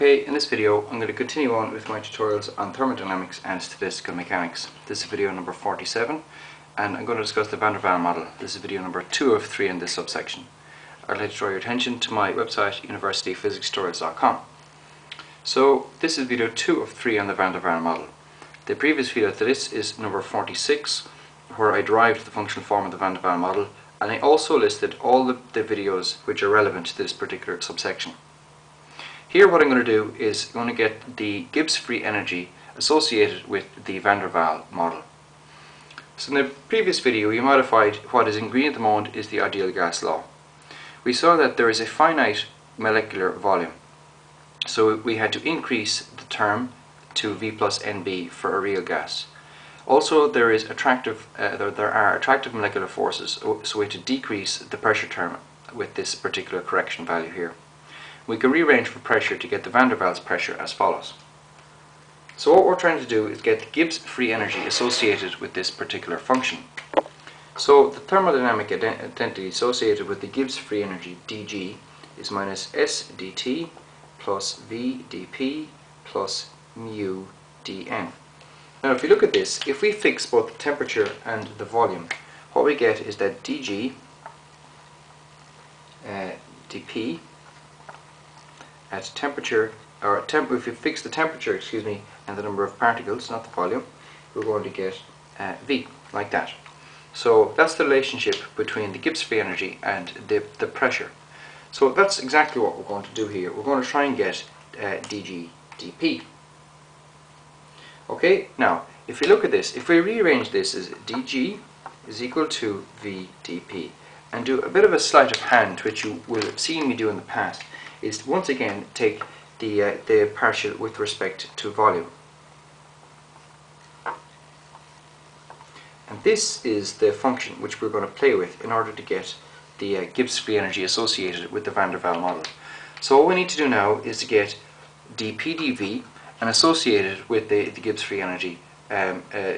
Okay, in this video I'm going to continue on with my tutorials on thermodynamics and statistical mechanics. This is video number 47 and I'm going to discuss the van der Waals model. This is video number 2 of 3 in this subsection. I'd like to draw your attention to my website universityphysicstutorials.com. So this is video 2 of 3 on the van der Waals model. The previous video to this is number 46 where I derived the functional form of the van der Waals model and I also listed all the, the videos which are relevant to this particular subsection. Here what I'm going to do is I'm going to get the Gibbs free energy associated with the van der Waals model. So in the previous video we modified what is in green at the moment is the ideal gas law. We saw that there is a finite molecular volume. So we had to increase the term to V plus NB for a real gas. Also there is attractive uh, there, there are attractive molecular forces so we had to decrease the pressure term with this particular correction value here we can rearrange for pressure to get the van der Waals pressure as follows. So what we're trying to do is get the Gibbs free energy associated with this particular function. So the thermodynamic identity associated with the Gibbs free energy dg is minus s dt plus v dp plus mu dn. Now if you look at this, if we fix both the temperature and the volume, what we get is that dg uh, dp at temperature, or temp if you fix the temperature, excuse me, and the number of particles, not the volume, we're going to get uh, V, like that. So that's the relationship between the Gibbs free energy and the, the pressure. So that's exactly what we're going to do here. We're going to try and get uh, dg dp. Okay, now if we look at this, if we rearrange this as dg is equal to v dp and do a bit of a sleight of hand which you will have seen me do in the past is once again take the, uh, the partial with respect to volume. And this is the function which we're going to play with in order to get the uh, Gibbs free energy associated with the van der Waals model. So all we need to do now is to get dpdv and associate it with the, the Gibbs free energy um, uh,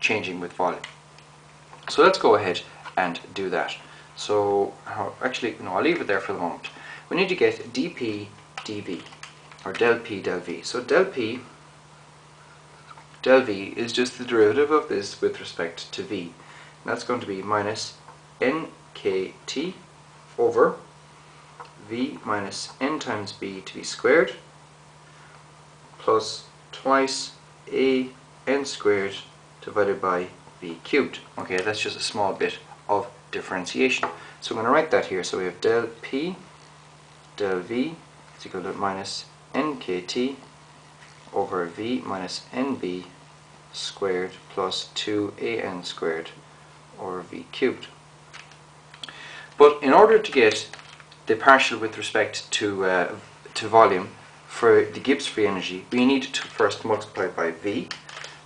changing with volume. So let's go ahead and do that. So actually, no, I'll leave it there for the moment we need to get dp dv or del p del v. So del p del v is just the derivative of this with respect to v. And that's going to be minus nkt over v minus n times b to be squared plus twice a n squared divided by v cubed. Okay, that's just a small bit of differentiation. So I'm going to write that here. So we have del p del v is equal to minus nkt over v minus nb squared plus 2an squared over v cubed. But in order to get the partial with respect to, uh, to volume for the Gibbs free energy, we need to first multiply by v.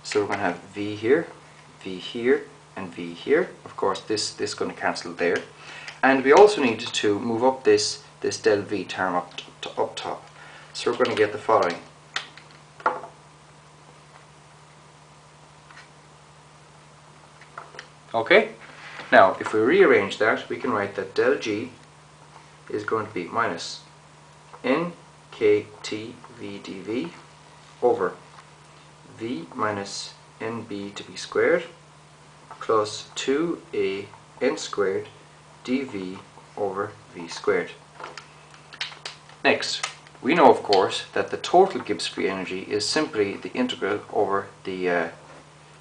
So we're going to have v here, v here, and v here. Of course, this, this is going to cancel there. And we also need to move up this this del v term up, up top. So we're going to get the following. Okay, now if we rearrange that we can write that del g is going to be minus nkt v dv over v minus nb to be squared plus 2a n squared dv over v squared. Next, we know of course that the total Gibbs free energy is simply the integral over the uh,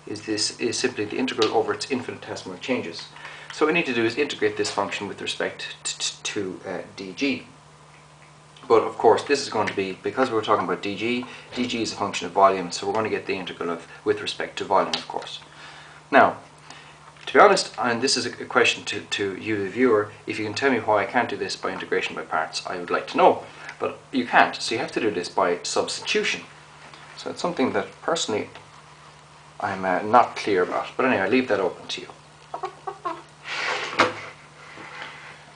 is this is simply the integral over its infinitesimal changes. So what we need to do is integrate this function with respect to, uh, dg. But of course this is going to be, because we're talking about dg, dg is a function of volume, so we're going to get the integral of with respect to volume of course. Now, be honest, and this is a question to, to you the viewer, if you can tell me why I can't do this by integration by parts, I would like to know. But you can't, so you have to do this by substitution. So it's something that personally I'm uh, not clear about. But anyway, I leave that open to you.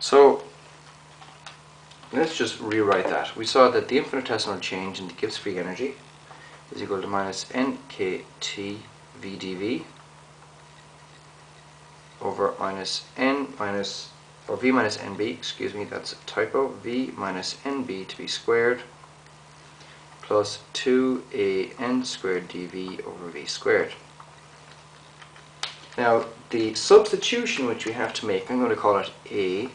So let's just rewrite that. We saw that the infinitesimal change in the Gibbs free energy is equal to minus nkt vdv over minus n minus or v minus nb, excuse me, that's a typo, v minus nb to be squared plus 2an squared dv over v squared. Now the substitution which we have to make, I'm going to call it a,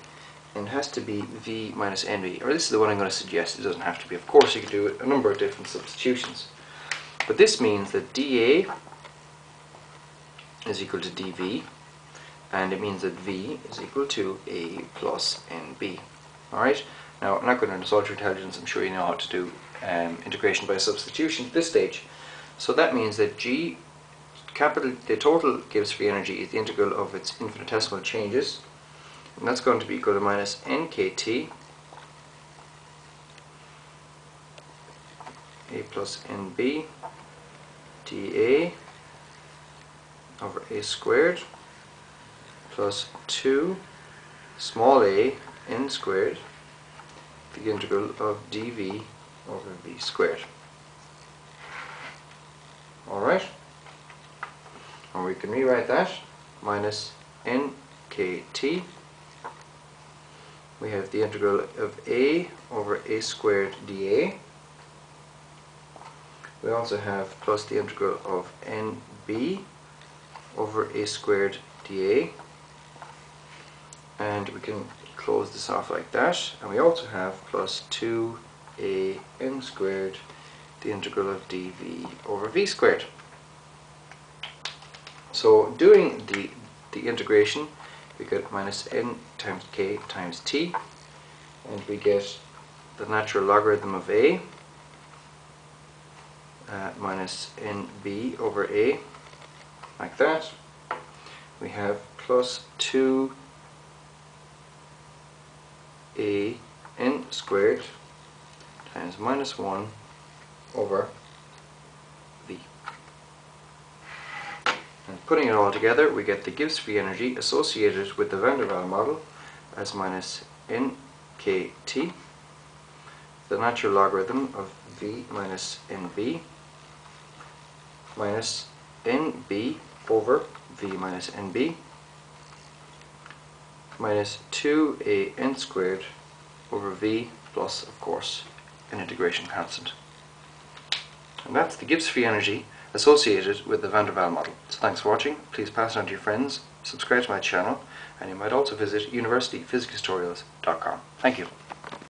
and it has to be v minus nb, or this is the one I'm going to suggest, it doesn't have to be. Of course you could do a number of different substitutions. But this means that dA is equal to dV, and it means that V is equal to A plus NB. Alright, now I'm not going to insult your intelligence, I'm sure you know how to do um, integration by substitution at this stage. So that means that G capital, the total Gibbs free energy is the integral of its infinitesimal changes, and that's going to be equal to minus nkt a plus nb dA over a squared plus 2 small a n squared the integral of dv over v squared. Alright? And we can rewrite that minus nkt. We have the integral of a over a squared dA we also have plus the integral of nb over a squared dA and we can close this off like that and we also have plus 2a n squared the integral of dv over v squared. So doing the, the integration we get minus n times k times t and we get the natural logarithm of a uh, minus nb over a, like that. We have plus 2 a n squared times minus 1 over v. And putting it all together, we get the Gibbs free energy associated with the van der Waals model as minus nkt, the natural logarithm of v minus nb, minus nb over v minus nb minus 2an squared over v plus, of course, an integration constant. And that's the Gibbs free energy associated with the van der Waals model. So thanks for watching, please pass it on to your friends, subscribe to my channel, and you might also visit universityphysicstutorials.com. Thank you.